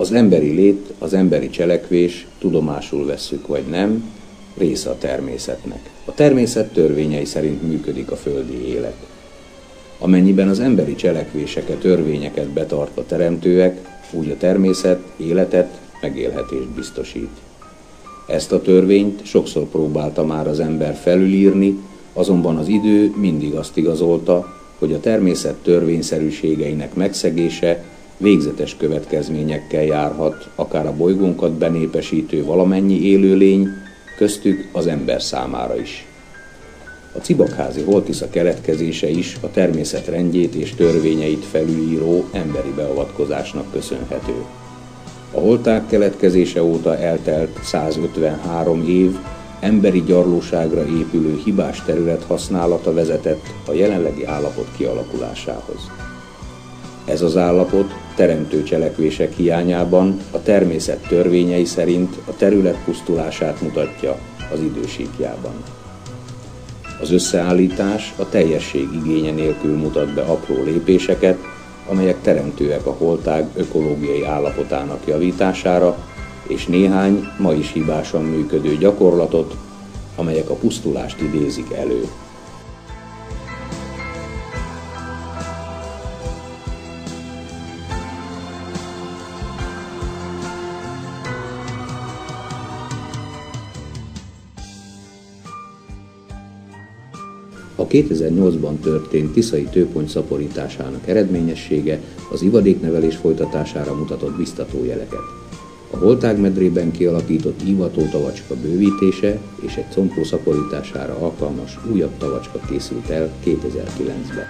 Az emberi lét, az emberi cselekvés, tudomásul vesszük vagy nem, része a természetnek. A természet törvényei szerint működik a földi élet. Amennyiben az emberi cselekvéseket, törvényeket betartva teremtőek, úgy a természet életet, megélhetést biztosít. Ezt a törvényt sokszor próbálta már az ember felülírni, azonban az idő mindig azt igazolta, hogy a természet törvényszerűségeinek megszegése végzetes következményekkel járhat, akár a bolygónkat benépesítő valamennyi élőlény, köztük az ember számára is. A cibakházi holtisza keletkezése is a természet rendjét és törvényeit felülíró emberi beavatkozásnak köszönhető. A holták keletkezése óta eltelt 153 év emberi gyarlóságra épülő hibás terület használata vezetett a jelenlegi állapot kialakulásához. Ez az állapot teremtő cselekvések hiányában a természet törvényei szerint a terület pusztulását mutatja az idősíkjában. Az összeállítás a teljesség igénye nélkül mutat be apró lépéseket, amelyek teremtőek a holtág ökológiai állapotának javítására, és néhány ma is hibásan működő gyakorlatot, amelyek a pusztulást idézik elő. A 2008-ban történt tiszai tőpont szaporításának eredményessége az ivadéknevelés folytatására mutatott biztató jeleket. A Holtágmedrében kialakított ívató tavacska bővítése és egy compó szaporítására alkalmas újabb tavacska készült el 2009-ben.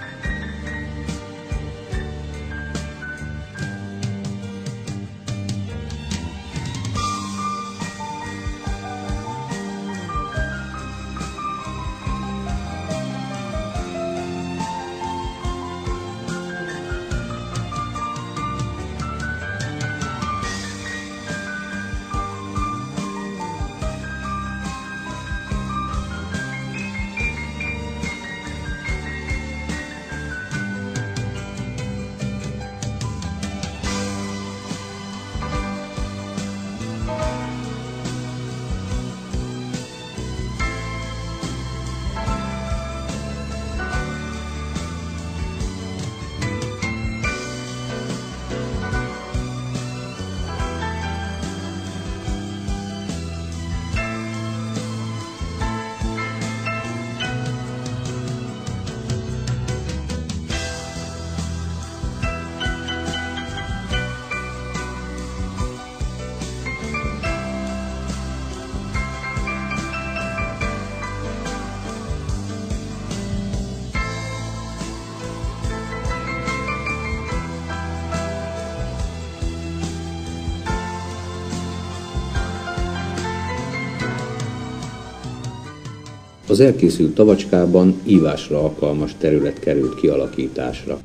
Az elkészült tavacskában ívásra alkalmas terület került kialakításra.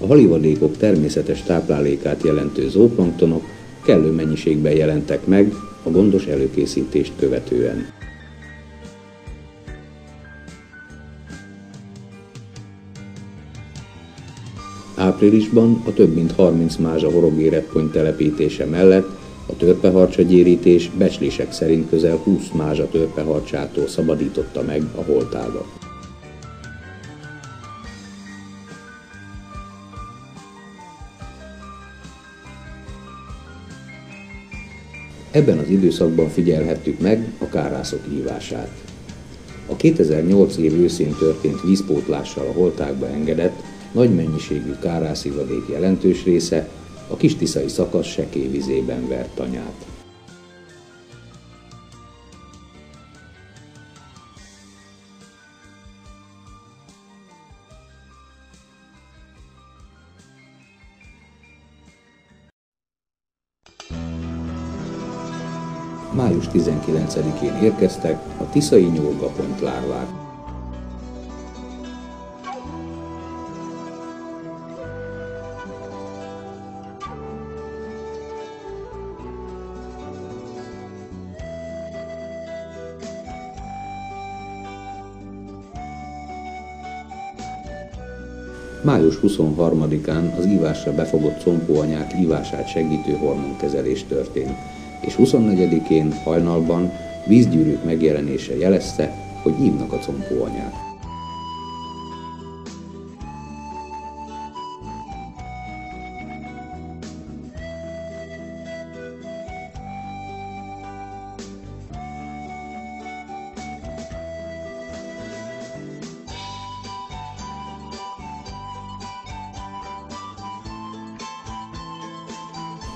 A halivadékok természetes táplálékát jelentő zooplanktonok kellő mennyiségben jelentek meg a gondos előkészítést követően. Áprilisban a több mint 30 mázsa horogéretpony telepítése mellett a törpeharcsa gyérítés becslések szerint közel 20 mázsa törpeharcsától szabadította meg a holtágat. Ebben az időszakban figyelhettük meg a kárászok hívását. A 2008 év őszén történt vízpótlással a holtákba engedett nagy mennyiségű kárászivadék jelentős része a kistiszai szakasz sekély vizében vert tanyát. Május 19-én érkeztek a tiszai nyolgapont lárvák. Május 23-án az ívásra befogott combóanyák ívását segítő hormonkezelés történt, és 24-én hajnalban vízgyűrűk megjelenése jelezte, hogy ívnak a combóanyák.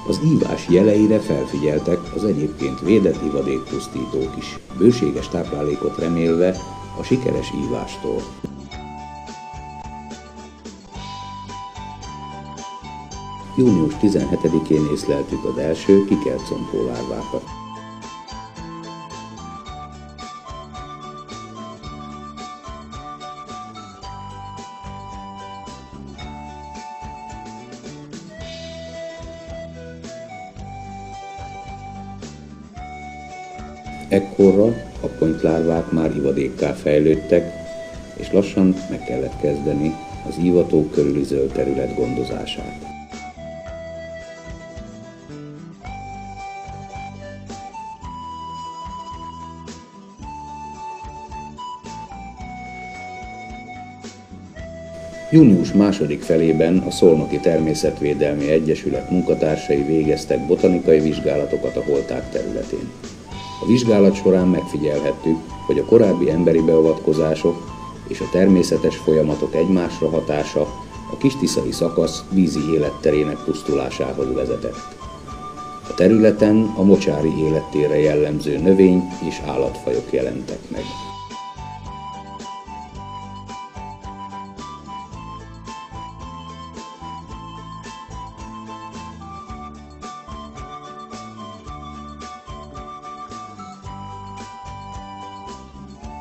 Az ívás jeleire felfigyeltek az egyébként védett ivadékpusztítók is, bőséges táplálékot remélve a sikeres ívástól. Június 17-én észleltük az első kikelt combólárvákat. Ekkorra a pontlárvák már ivadékká fejlődtek, és lassan meg kellett kezdeni az ívatók körüli zöld terület gondozását. Június második felében a Szolnoki Természetvédelmi Egyesület munkatársai végeztek botanikai vizsgálatokat a holták területén. A vizsgálat során megfigyelhettük, hogy a korábbi emberi beavatkozások és a természetes folyamatok egymásra hatása a kistiszai szakasz vízi életterének pusztulásához vezetett. A területen a mocsári élettére jellemző növény- és állatfajok jelentek meg.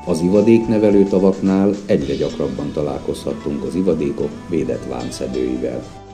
Az ivadéknevelő tavaknál egyre gyakrabban találkozhattunk az ivadékok védett vámszedőivel.